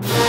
you